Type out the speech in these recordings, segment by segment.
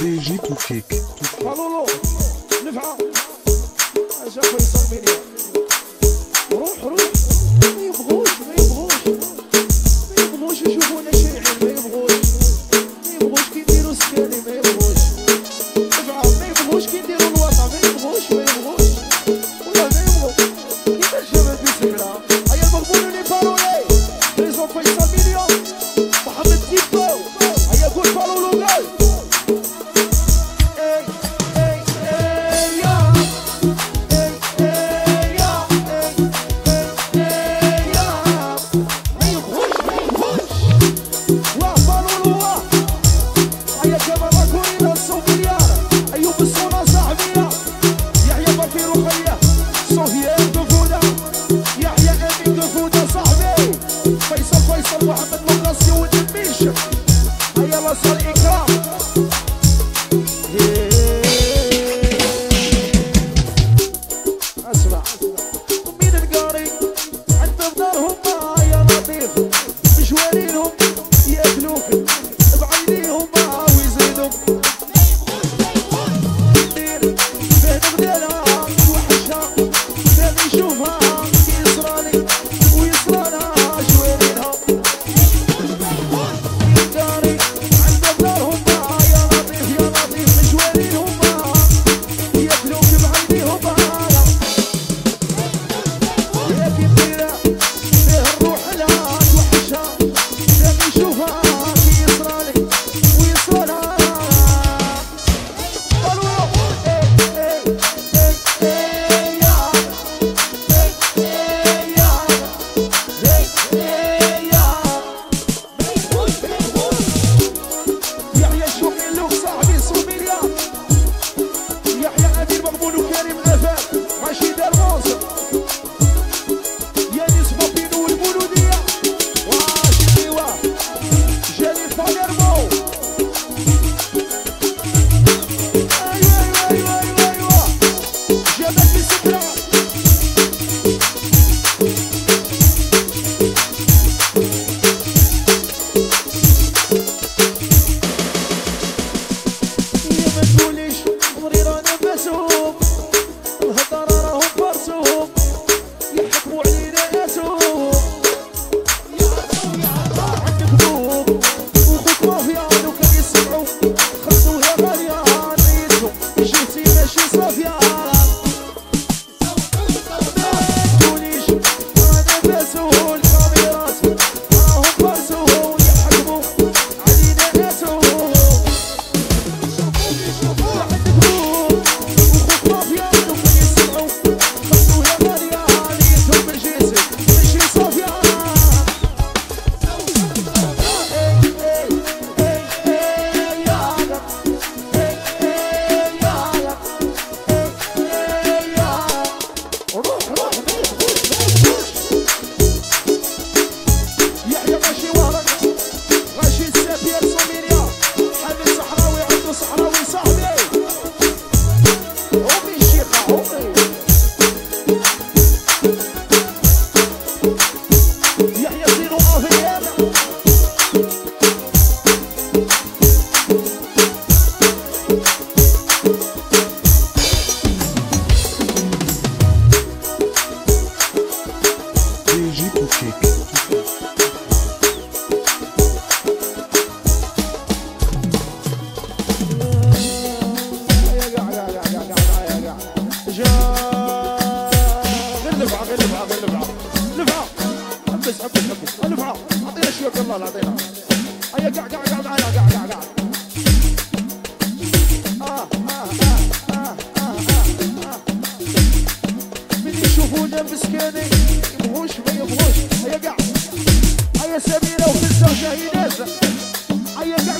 DJ Toukik. Alolo, I Aí ela só liga.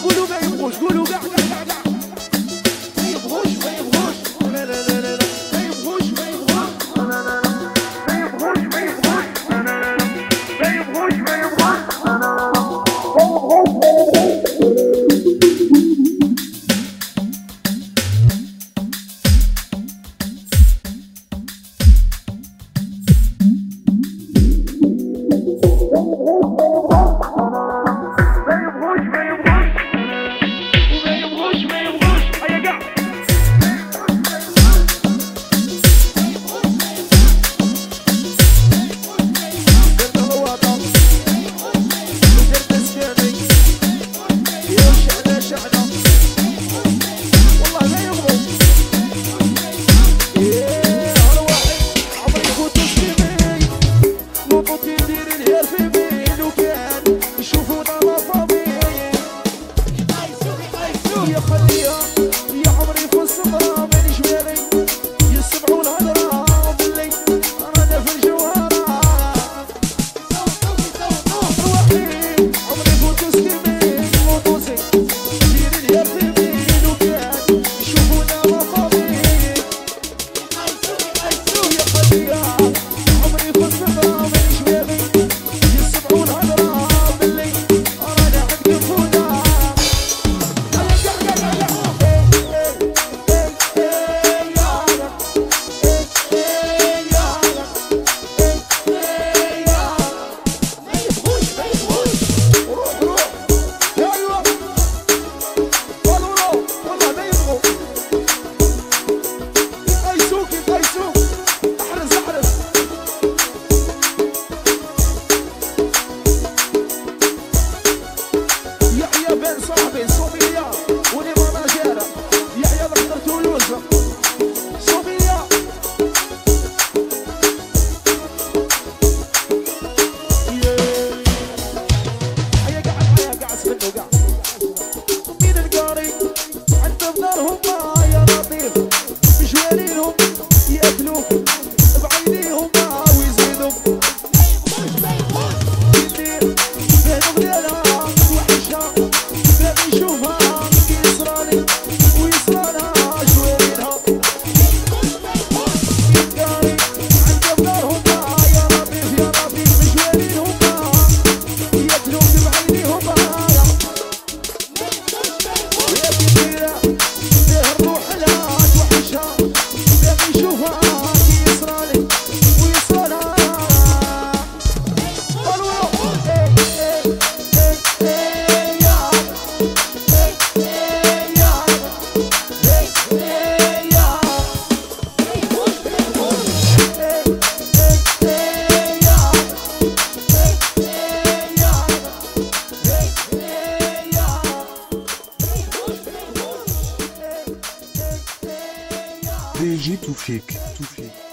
قولوا ما يبغوش قولوا قاع قاع قاع. you. been so many J'ai tout fait, putain, tout fait.